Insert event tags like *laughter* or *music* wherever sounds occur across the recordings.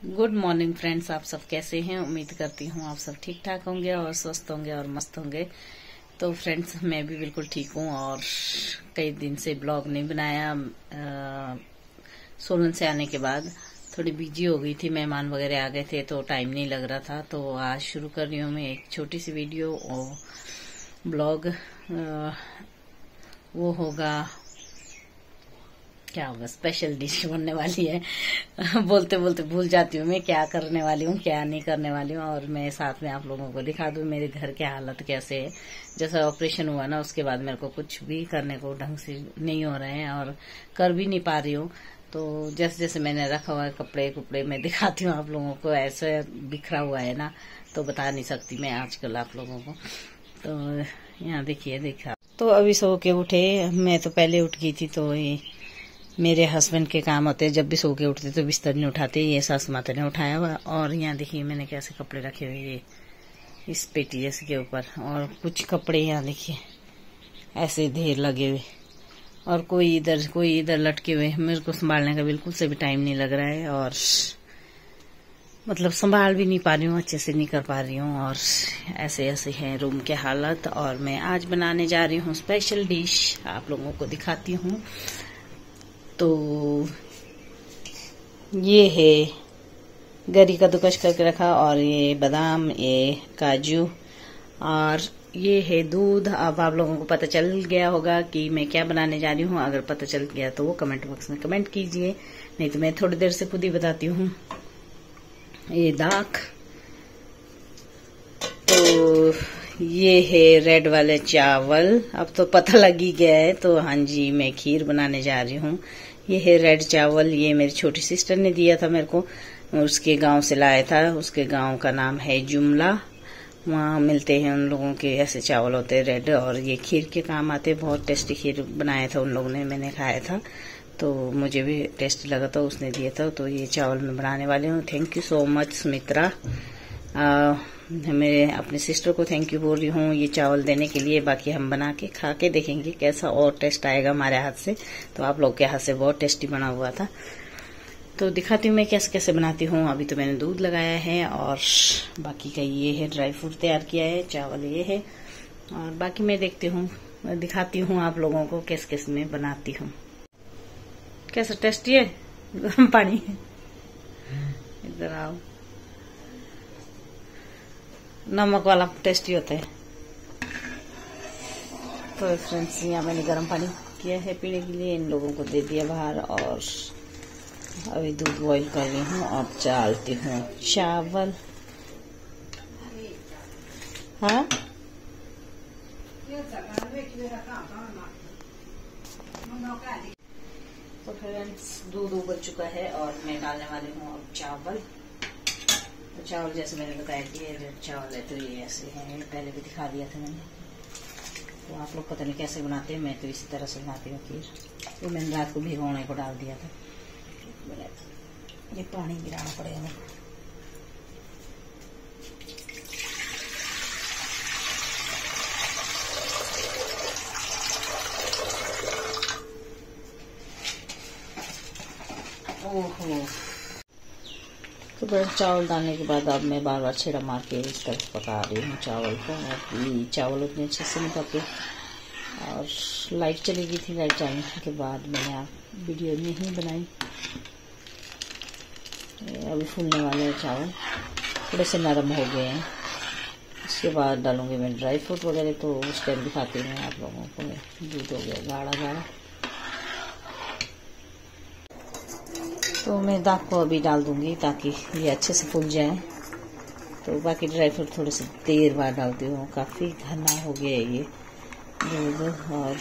Good morning friends आप सब कैसे हैं? उम्मीद करती हूँ आप सब ठीक ठाक होंगे और स्वस्थ होंगे और मस्त होंगे। तो फ्रेंड्स मैं भी बिल्कुल ठीक हूँ और कई दिन से ब्लॉग नहीं बनाया। सोलन से आने के बाद थोड़ी बिज़ी हो गई थी, मेहमान वगैरह आ गए थे तो टाइम नहीं लग रहा था। तो आज शुरू कर रही हूँ मैं एक छोटी सी वीडियो और ब्लॉग वो होगा क्या होगा? स्पेशल डिश बनने वाली है। बोलते बोलते भूल जाती हूँ मैं, क्या करने वाली हूँ, क्या नहीं करने वाली हूँ, और मैं साथ में आप लोगों को दिखा दूँ मेरे घर के हालत कैसे है। जैसा ऑपरेशन हुआ ना, उसके बाद मेरे को कुछ भी करने को ढंग से नहीं हो रहे हैं और कर भी नहीं पा रही हूँ। तो जैसे जैसे मैंने रखा हुआ है कपड़े कुपड़े मैं दिखाती हूँ आप लोगों को, ऐसे बिखरा हुआ है ना तो बता नहीं सकती मैं आजकल आप लोगों को। तो यहाँ देखिए, देखा। तो अभी सो के उठे, मैं तो पहले उठ गई थी तो मेरे हस्बैंड के काम होते जब भी सो के उठते तो बिस्तर नहीं उठाते, ये सास माता ने उठाया हुआ, और यहाँ देखिए मैंने कैसे कपड़े रखे हुए ये, इस पेटी जैसे के ऊपर, और कुछ कपड़े यहाँ देखिए, ऐसे ढेर लगे हुए, और कोई इधर कोई इधर लटके हुए मेरे को संभालने का बिल्कुल से भी टाइम नहीं लग रहा है, और मतलब संभाल भी नहीं पा रही हूँ, अच्छे से नहीं कर पा रही हूँ, और ऐसे ऐसे है रूम के हालत, और मैं आज बनाने जा रही हूँ स्पेशल डिश आप लोगों को दिखाती हूँ। तो ये है गरी का दुकश करके रखा और ये बादाम, ये काजू और ये है दूध। अब आप लोगों को पता चल गया होगा कि मैं क्या बनाने जा रही हूँ। अगर पता चल गया तो वो कमेंट बॉक्स में कमेंट कीजिए। नहीं तो मैं थोड़ी देर से खुद ही बताती हूँ। ये दाख तो ये है रेड वाले चावल। अब तो पता लग ही गया है तो हाँ जी, मैं खीर बनाने जा रही हूँ। ये है रेड चावल, ये मेरी छोटी सिस्टर ने दिया था मेरे को। उसके गाँव से लाया था, उसके गाँव का नाम है जुमला। वहाँ मिलते हैं उन लोगों के, ऐसे चावल होते हैं रेड, और ये खीर के काम आते बहुत टेस्टी खीर बनाया था उन लोगों ने, मैंने खाया था। तो मुझे भी टेस्टी लगा था, उसने दिया था। तो ये चावल मैं बनाने वाली हूँ। Thank you so much Sumitra मैं अपने सिस्टर को थैंक यू बोल रही हूँ ये चावल देने के लिए बाकी हम बना के खा के देखेंगे कैसा और टेस्ट आएगा हमारे हाथ से। तो आप लोग के हाथ से बहुत टेस्टी बना हुआ था। तो दिखाती हूँ मैं कैसे कैसे बनाती हूँ। अभी तो मैंने दूध लगाया है और बाकी का ये है ड्राई फ्रूट तैयार किया है चावल ये है। और बाकी मैं देखती हूँ दिखाती हूँ आप लोगों को कैसे कैसे मैं बनाती हूँ। कैसा टेस्टी है? गर्म पानी इधर आओ। नमक वाला टेस्टी होता है। तो फ्रेंड्स यहाँ मैंने गर्म पानी किया है पीने के लिए। इन लोगों को दे दिया बाहर और अभी दूध बॉईल कर रही हूँ। और चालती हूँ। चावल। हाँ? तो फ्रेंड्स दूध उबल चुका है और मैं डालने वाली हूँ अब चावल। तो चावल जैसे मैंने बताया कि ये रेड चावल है तो ये ऐसे है पहले भी दिखा दिया था मैंने। तो आप लोग पता नहीं कैसे बनाते हैं, मैं तो इसी तरह से बनाती हूँ खीर। तो मैंने रात को भिगोने को डाल दिया था। ये पानी गिराना पड़ेगा मेरे ओहो बस चावल डालने के बाद अब मैं बार बार छेड़ा मार के इस तरफ़ पका रही हूँ चावल को। और चावल उतने अच्छे से नहीं पके। और लाइट चली गई थी लाइट जाने के बाद मैंने आप वीडियो नहीं बनाई। अभी फूलने वाले हैं चावल। थोड़े से नरम हो गए हैं। उसके बाद डालूँगी मैं ड्राई फ्रूट वगैरह तो उस टाइम दिखाती हूँ आप लोगों को दूध हो गया गाढ़ा गाढ़ा तो मैं दाग को अभी डाल दूँगी ताकि ये अच्छे से फूल जाए। तो बाकी ड्राई फ्रूट थोड़े से देर बाद डालती हूँ। काफ़ी घना हो गया है ये दूध और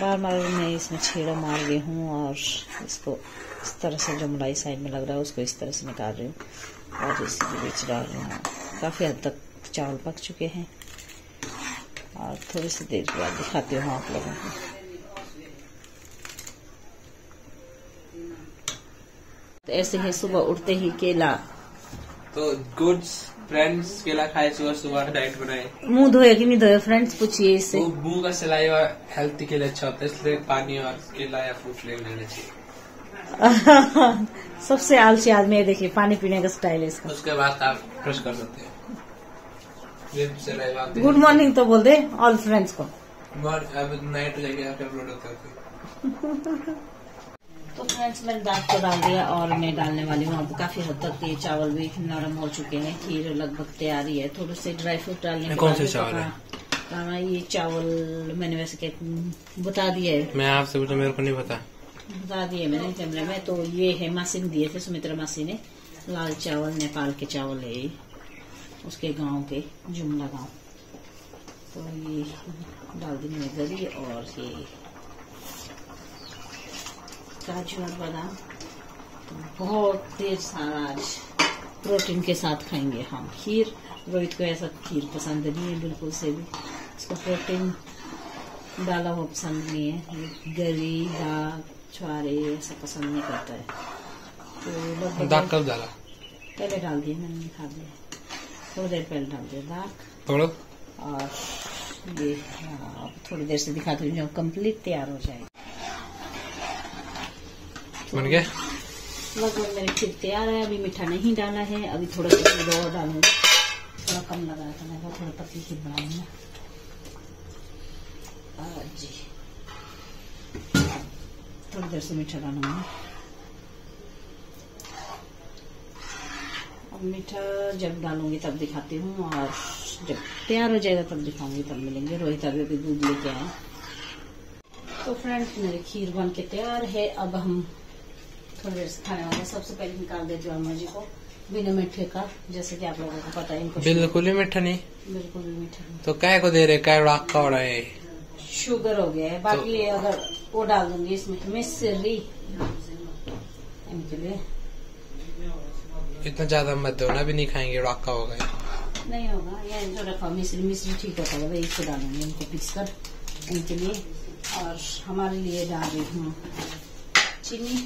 बार बार मैं इसमें छेड़ा मार रही हूँ और इसको इस तरह से जो मलाई साइड में लग रहा है उसको इस तरह से निकाल रही हूँ और इसके बीच डाल रही हूँ। काफ़ी हद तक चावल पक चुके हैं। और थोड़ी सी देर बाद दिखाती हूँ आप लोगों को। ऐसे है सुबह उठते ही केला। तो गुड्स फ्रेंड्स केला खाए सुबह सुबह डाइट बनाए। मुँह धोए कि नहीं धोए? फ्रेंड्स पूछिए इससे तो मुँह का सिलाई और हेल्थ के लिए अच्छा होता है इसलिए पानी और केला या फ्रूट ले लेना चाहिए। *laughs* सबसे आलसी आदमी है देखिए पानी पीने का स्टाइल है इसका। उसके बाद आप ब्रश कर सकते हैं। गुड मॉर्निंग तो बोल दे ऑल फ्रेंड्स को। अब नाइट जाके आप अपलोड होते। *laughs* तो फ्रेंड्स मैंने दाल को डाल दिया और मैं डालने वाली हूँ। अब काफ़ी हद तक ये चावल भी नरम हो चुके हैं। खीर लगभग तैयारी है थोड़े से ड्राई फ्रूट डालने कौन से चावल है? हाँ ये चावल मैंने वैसे के बता दिया है। मैं आपसे पूछा मेरे को नहीं पता। बता दिए मैंने कैमरे में। तो ये है मासी ने दिए थे सुमित्रा मासी ने। लाल चावल नेपाल के चावल है ये। उसके गाँव के जुमला गाँव। तो ये डाल दी मैं गरी और ये काजू और बादाम। तो बहुत देर सारा आज प्रोटीन के साथ खाएँगे हम। खीर रोहित को ऐसा खीर पसंद नहीं है बिल्कुल से भी। उसको प्रोटीन डाला हुआ पसंद नहीं है। ये गरी दाग छुआरे ऐसा पसंद नहीं करता है। तो दाग कब डाला? पहले डाल दिए मैंने खा दिया। थोड़ी देर पहले डाल दिया दाग थोड़ा? और ये हाँ, थोड़ी देर से दिखाती हूँ जब कंप्लीट तैयार हो जाए बन गया। लगभग मेरी खीर तैयार है, अभी मीठा नहीं डाला है, अभी थोड़ा सा दूध और डालूँगी। थोड़ा कम लगाया था मैं थोड़ा पतली खीर बनाऊँगी जी। थोड़ी देर से मीठा डालूँगी। अब मीठा जब डालूँगी तब दिखाती हूँ, और जब तैयार हो जाएगा तब दिखाऊँगी, तब मिलेंगे। रोहित अभी अभी दूध लेके आए तो फ्रेंड्स मेरी खीर बन के तैयार है। अब हम थोड़ी देर से खाने वाले सबसे पहले निकाल दे अम्मा जी को। बिना मीठे का जैसे कि आप लोगों को पता है बिल्कुल ही मीठा नहीं। बिल्कुल भी मीठा नहीं। तो काय को दे रहे? काय राग का हो रहा है? शुगर हो गया है। बाकी तो, अगर वो डाल दूँगी इसमें मिश्री इनके लिए। इतना ज़्यादा मत दो ना भी नहीं खाएँगे राग का हो गए नहीं होगा। ये जो रखा मिश्री मिश्री ठीक होता है। भाई इसको डालूँगी इनको पीस कर इनके लिए। और हमारे लिए डाल रही हूँ चीनी।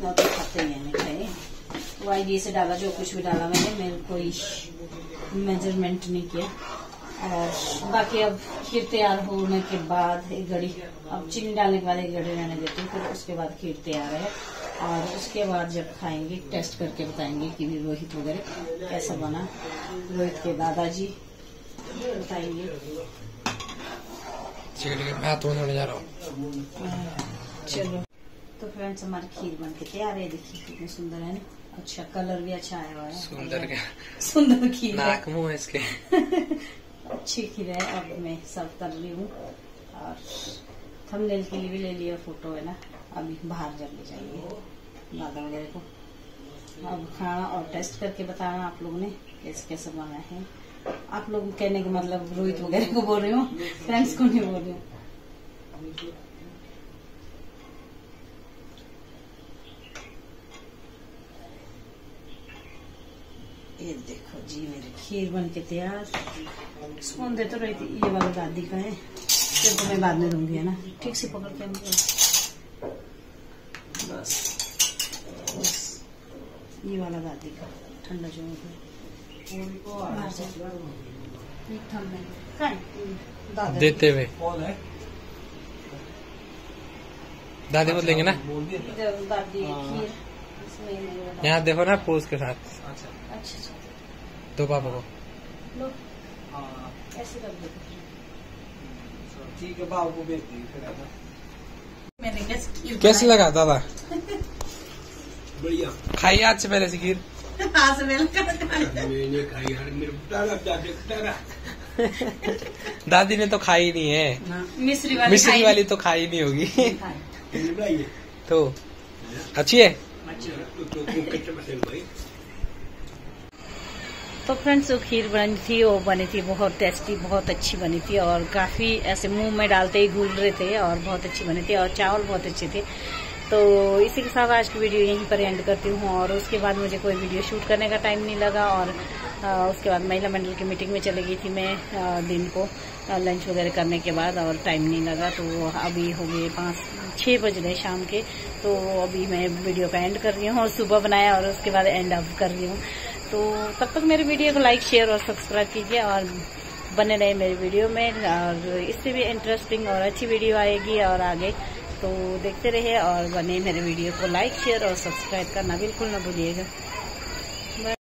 इतना तो खाते ही हैं? मिठाई तो आईडी से डाला जो कुछ भी डाला मैंने मेरे कोई मेज़रमेंट नहीं किया। और बाकी अब खीर तैयार होने के बाद एक घड़ी अब चीनी डालने के बाद एक घड़ी रहने देती हूँ फिर उसके बाद खीर तैयार है। और उसके बाद जब खाएँगे टेस्ट करके बताएँगे कि भी रोहित वगैरह कैसा बना। रोहित के दादाजी बताएँगे। है मैं जा रहा हूँ चलो। तो फ्रेंड्स हमारी खीर बन के तैयार है। देखिए कितनी सुंदर है। ना अच्छा कलर भी अच्छा आया हुआ है। सुंदर क्या? सुंदर खीर नाक मुँह है इसके। *laughs* अच्छी खीर है। अब मैं सर्व कर रही हूँ। और थंबनेल के लिए भी ले लिया फ़ोटो है ना? अभी बाहर ले जाएँगे दादा वगैरह को। अब खाना और टेस्ट करके बताना आप लोगों ने कैसे कैसे बना है। आप लोग कहने का मतलब रोहित वगैरह को बोल रही हूँ। फ्रेंड्स को नहीं बोल रही हूँ। ये देखो जी मेरी खीर बन के तैयार। स्पून दे तो रही थी ये वाला दादी का है। फिर तो मैं बाद में दूँगी है ना? ठीक से पकड़ के बस। बस। ये वाला दादी का ठंडा जो है। देते हुए। दादी को लेंगे ना? खीर। दादा- यहाँ देखो ना पोज के साथ। अच्छा अच्छा। दो पापा को। लो। ऐसे रख दो ठीक है बाबू को भेज दी कैसे लगा दादा बढ़िया। खाइए आज से पहले से खीर? *laughs* हाँ मैंने खाई मेरे दादे ने तो खाई नहीं है। हाँ, मिश्री वाली मिश्री खाई। वाली तो खाई नहीं होगी। खाई। मैंने बनाई तो अच्छी है? तो फ्रेंड्स वो खीर बनी थी, वो बनी थी बहुत टेस्टी, बहुत अच्छी बनी थी और काफ़ी ऐसे मुँह में डालते ही घूल रहे थे और बहुत अच्छी बनी थी और चावल बहुत अच्छे थे। तो इसी के साथ आज की वीडियो यहीं पर एंड करती हूँ और उसके बाद मुझे कोई वीडियो शूट करने का टाइम नहीं लगा और उसके बाद महिला मंडल की मीटिंग में चली गई थी मैं दिन को लंच वगैरह करने के बाद और टाइम नहीं लगा। तो अभी हो गए पाँच छः बज रहे शाम के तो अभी मैं वीडियो का एंड कर रही हूँ और सुबह बनाया और उसके बाद एंड अप कर रही हूँ। तो तब तक मेरे वीडियो को लाइक शेयर और सब्सक्राइब कीजिए और बने रहे मेरे वीडियो में और इससे भी इंटरेस्टिंग और अच्छी वीडियो आएगी और आगे। तो देखते रहे और बने मेरे वीडियो को लाइक शेयर और सब्सक्राइब करना बिल्कुल ना भूलिएगा।